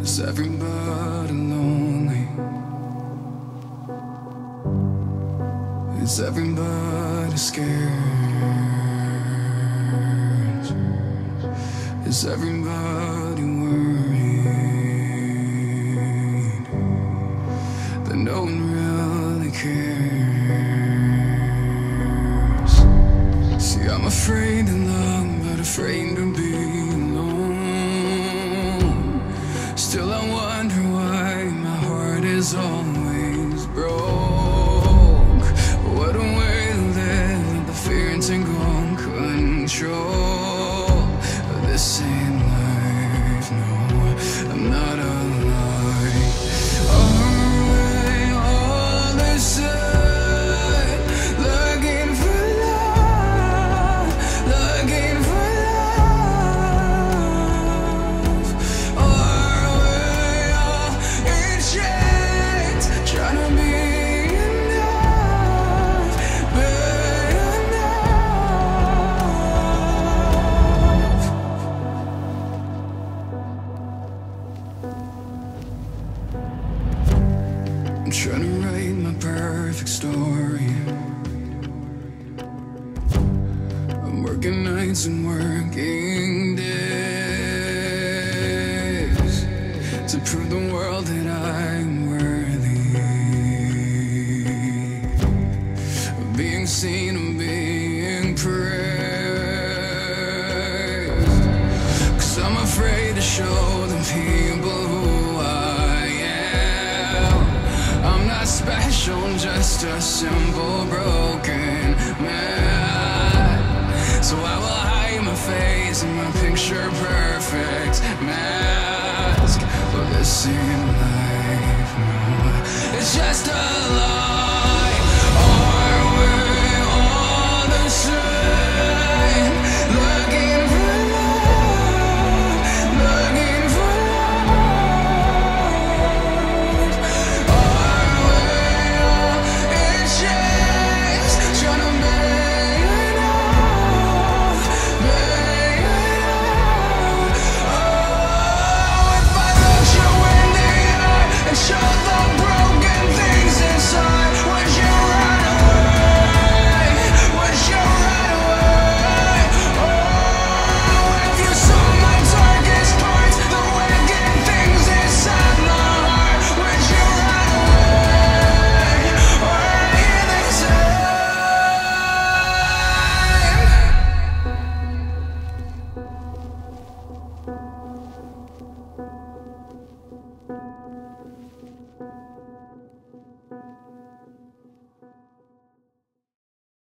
Is everybody lonely? Is everybody scared? Is everybody worried no one really cares? I'm afraid to love, but afraid to be alone. Still, I wonder why my heart is always trying to write my perfect story. I'm working nights and working days to prove the world that I'm worthy of being seen and being praised. Cause I'm afraid to show the people who special, just a simple broken man. So I will hide my face in my picture perfect mask. But this ain't